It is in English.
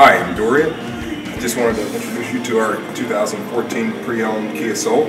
Hi, I'm Dorian. I just wanted to introduce you to our 2014 pre-owned Kia Soul.